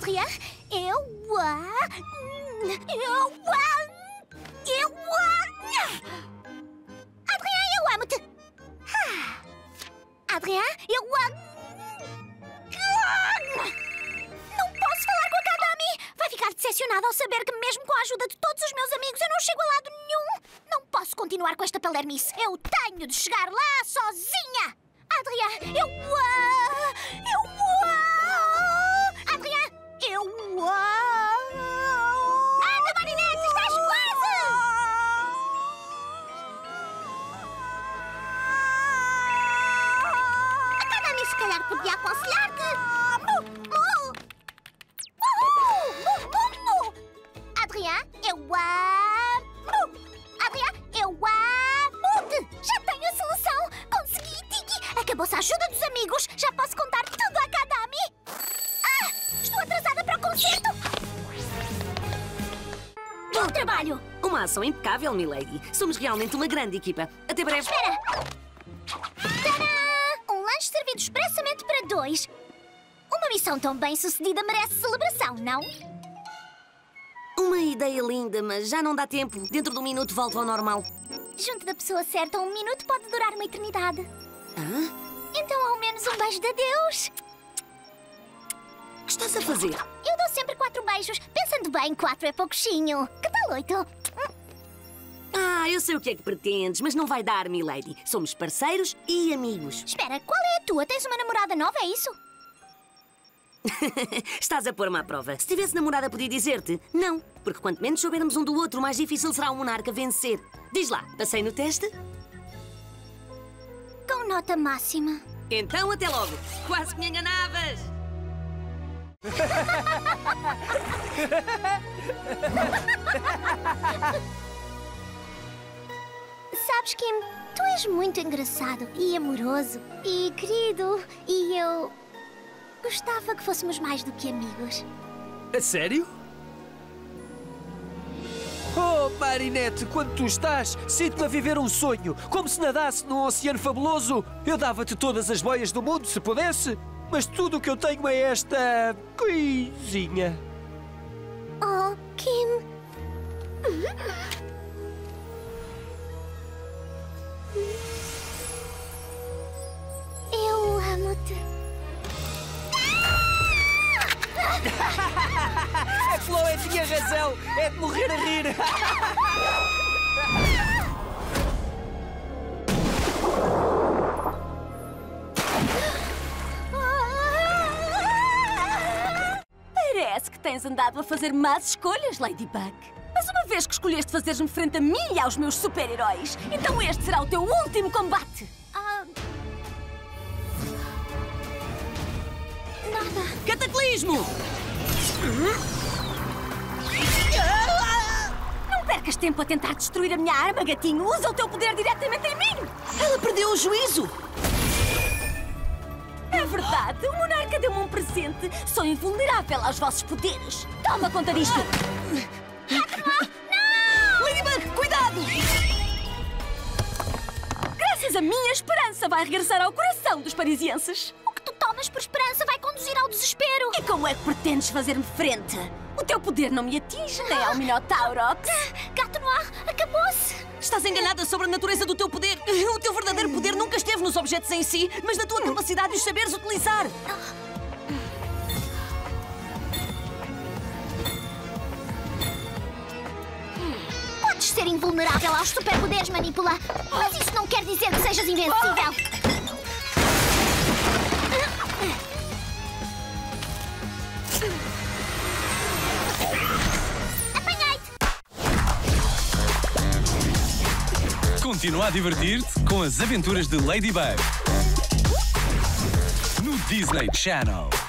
Adrien, eu. Eu. Eu. Adrien, eu amo-te. Ah, Adrien, eu. Não posso falar com a Kadami. Vai ficar decepcionada ao saber que, mesmo com a ajuda de todos os meus amigos, eu não chego a lado nenhum. Não posso continuar com esta palermice. Eu tenho de chegar lá sozinha. Adrien, eu. Eu. Kadami se calhar podia aconselhar-te. Mu, mu. Uhul! Mu, mu, mu. Adrien, eu amo! Adrien, eu amo-te! Já tenho a solução! Consegui, Tiki! Acabou-se a ajuda dos amigos! Já posso contar tudo à Kadami! Ah! Estou atrasada para o concerto! Bom trabalho! Uma ação impecável, milady. Somos realmente uma grande equipa. Até breve. Espera! Servido expressamente para dois! Uma missão tão bem sucedida merece celebração, não? Uma ideia linda, mas já não dá tempo. Dentro de um minuto volto ao normal. Junto da pessoa certa, um minuto pode durar uma eternidade. Hã? Então, ao menos um beijo de adeus. O que estás a fazer? Eu dou sempre quatro beijos. Pensando bem, quatro é pouquinho. Que tal oito? Ah, eu sei o que é que pretendes, mas não vai dar, milady. Somos parceiros e amigos. Espera, qual é a tua? Tens uma namorada nova, é isso? Estás a pôr-me à prova. Se tivesse namorada, podia dizer-te não. Porque quanto menos soubermos um do outro, mais difícil será o monarca vencer. Diz lá, passei no teste? Com nota máxima. Então até logo. Quase que me enganavas. Sabes, Kim, tu és muito engraçado e amoroso e querido. E eu. Gostava que fôssemos mais do que amigos. A sério? Oh, Marinette, quando tu estás, sinto-me a viver um sonho. Como se nadasse num oceano fabuloso. Eu dava-te todas as boias do mundo, se pudesse. Mas tudo o que eu tenho é esta... coisinha. Oh, Kim. A tinha razão. É de morrer a rir. Parece que tens andado a fazer más escolhas, Ladybug. Mas uma vez que escolheste fazer-me frente a mim e aos meus super-heróis, então este será o teu último combate. Ah. Nada. Cataclismo! Percas tempo a tentar destruir a minha arma, gatinho. Usa o teu poder diretamente em mim. Ela perdeu o juízo! É verdade, o monarca deu-me um presente. Sou invulnerável aos vossos poderes. Toma conta disto. Ladybug, cuidado! Graças à minha esperança vai regressar ao coração dos parisienses. O que tu tomas por esperança vai conduzir ao desespero. E como é que pretendes fazer-me frente? O teu poder não me atinge, nem ao Minotaurox. Gato Noir, acabou-se. Estás enganada sobre a natureza do teu poder. O teu verdadeiro poder nunca esteve nos objetos em si, mas na tua capacidade de os saberes utilizar. Podes ser invulnerável aos superpoderes, manipula. Mas isso não quer dizer que sejas invencível. Continua a divertir-te com as aventuras de Ladybug no Disney Channel.